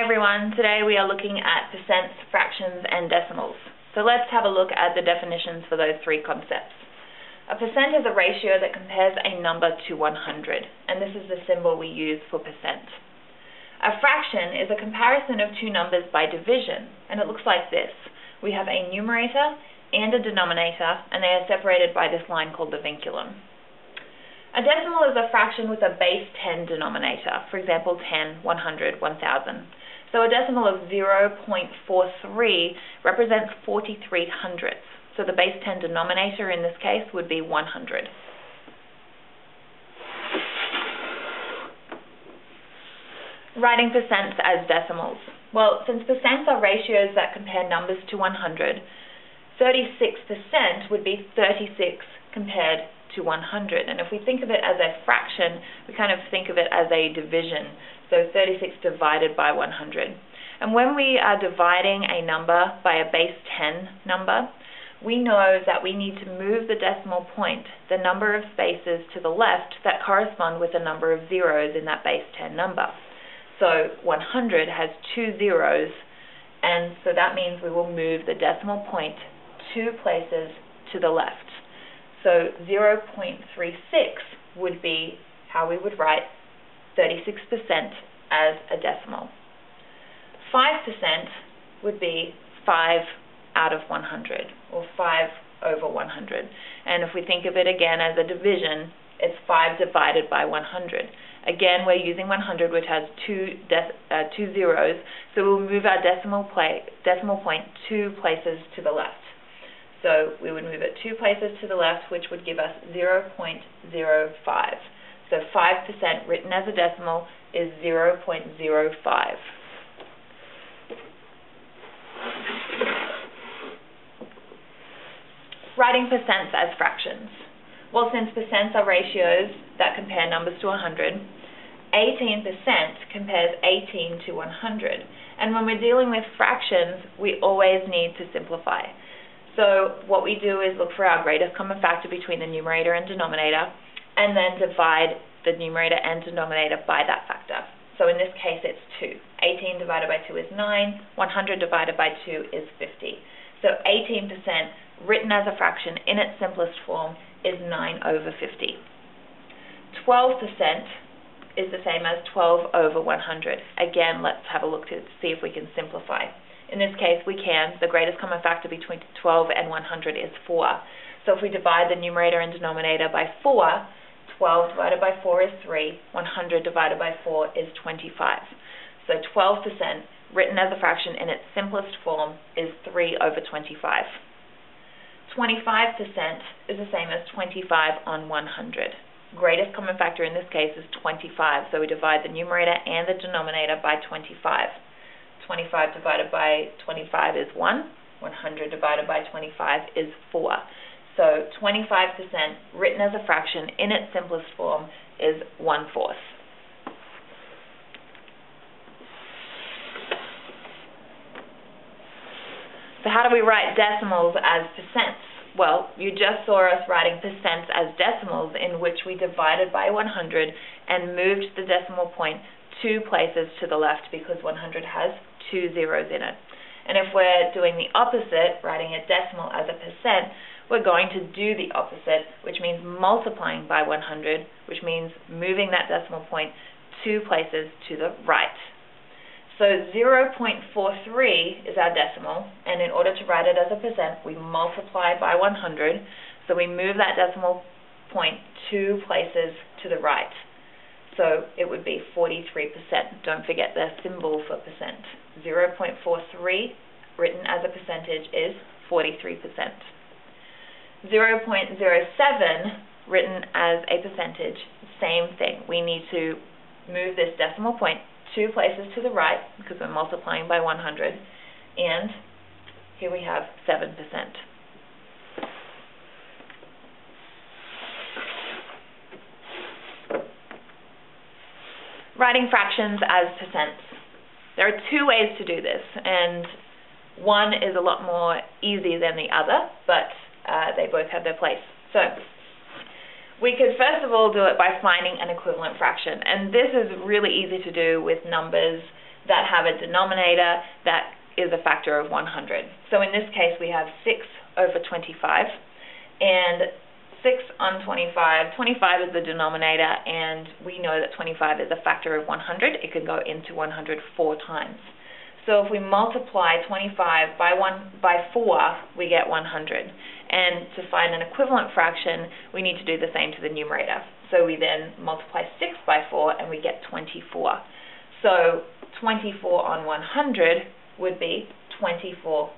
Hi everyone, today we are looking at percents, fractions and decimals. So let's have a look at the definitions for those three concepts. A percent is a ratio that compares a number to 100, and this is the symbol we use for percent. A fraction is a comparison of two numbers by division, and it looks like this. We have a numerator and a denominator, and they are separated by this line called the vinculum. A decimal is a fraction with a base 10 denominator, for example 10, 100, 1000. So a decimal of 0.43 represents 43 hundredths. So the base 10 denominator in this case would be 100. Writing percents as decimals. Well, since percents are ratios that compare numbers to 100, 36% would be 36 compared to 100. And if we think of it as a fraction, we kind of think of it as a division. So 36 divided by 100. And when we are dividing a number by a base 10 number, we know that we need to move the decimal point, the number of spaces to the left that correspond with the number of zeros in that base 10 number. So 100 has two zeros, and so that means we will move the decimal point two places to the left. So 0.36 would be how we would write 36% as a decimal. 5% would be 5 out of 100, or 5 over 100. And if we think of it again as a division, it's 5 divided by 100. Again, we're using 100, which has two, uh, two zeros, so we'll move our decimal, decimal point two places to the left. So we would move it two places to the left, which would give us 0.05. So 5% written as a decimal is 0.05. Writing percents as fractions. Well, since percents are ratios that compare numbers to 100, 18% compares 18 to 100. And when we're dealing with fractions, we always need to simplify. So what we do is look for our greatest common factor between the numerator and denominator, and then divide the numerator and denominator by that factor. So in this case, it's 2. 18 divided by 2 is 9. 100 divided by 2 is 50. So 18% written as a fraction in its simplest form is 9 over 50. 12% is the same as 12 over 100. Again, let's have a look to see if we can simplify. In this case, we can. The greatest common factor between 12 and 100 is 4. So if we divide the numerator and denominator by 4, 12 divided by 4 is 3, 100 divided by 4 is 25. So 12% written as a fraction in its simplest form is 3 over 25. 25% is the same as 25 on 100. Greatest common factor in this case is 25, so we divide the numerator and the denominator by 25. 25 divided by 25 is 1. 100 divided by 25 is 4. So 25% written as a fraction in its simplest form is 1 fourth. So how do we write decimals as percents? Well, you just saw us writing percents as decimals in which we divided by 100 and moved the decimal point two places to the left because 100 has two zeros in it. And if we're doing the opposite, writing a decimal as a percent, we're going to do the opposite, which means multiplying by 100, which means moving that decimal point two places to the right. So 0.43 is our decimal, and in order to write it as a percent, we multiply by 100, so we move that decimal point two places to the right. So it would be 43%. Don't forget the symbol for percent. 0.43 written as a percentage is 43%. 0.07 written as a percentage, same thing. We need to move this decimal point two places to the right because we're multiplying by 100 and here we have 7%. Writing fractions as percents. There are two ways to do this, and one is a lot more easy than the other, but uh, they both have their place. So we could first of all do it by finding an equivalent fraction, and this is really easy to do with numbers that have a denominator that is a factor of 100. So in this case, we have 6 over 25, and 6 on 25, 25 is the denominator, and we know that 25 is a factor of 100. It can go into 100 four times. So if we multiply 25 by, one, by 4, we get 100. And to find an equivalent fraction, we need to do the same to the numerator. So we then multiply 6 by 4, and we get 24. So 24 on 100 would be 24%.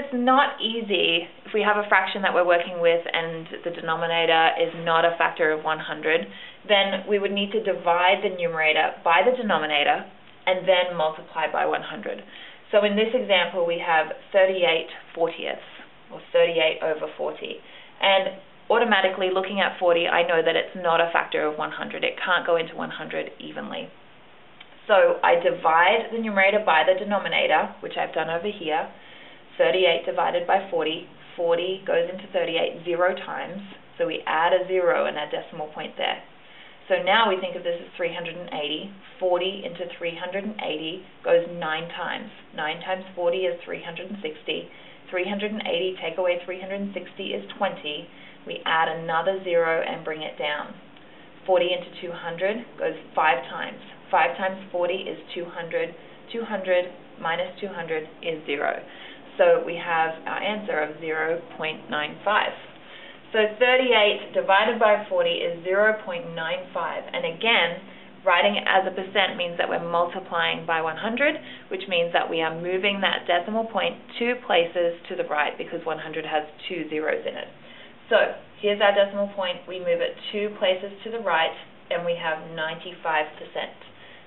It's not easy, if we have a fraction that we're working with and the denominator is not a factor of 100, then we would need to divide the numerator by the denominator and then multiply by 100. So in this example, we have 38 40ths, or 38 over 40. And automatically looking at 40, I know that it's not a factor of 100. It can't go into 100 evenly. So I divide the numerator by the denominator, which I've done over here, 38 divided by 40, 40 goes into 38 zero times, so we add a zero in our decimal point there. So now we think of this as 380. 40 into 380 goes 9 times. 9 times 40 is 360. 380 take away 360 is 20. We add another zero and bring it down. 40 into 200 goes 5 times. 5 times 40 is 200. 200 minus 200 is 0. So we have our answer of 0.95. So 38 divided by 40 is 0.95. And again, writing it as a percent means that we're multiplying by 100, which means that we are moving that decimal point two places to the right because 100 has two zeros in it. So here's our decimal point. We move it two places to the right, and we have 95%.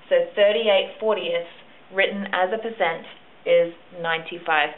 So 38 40ths written as a percent is 95%.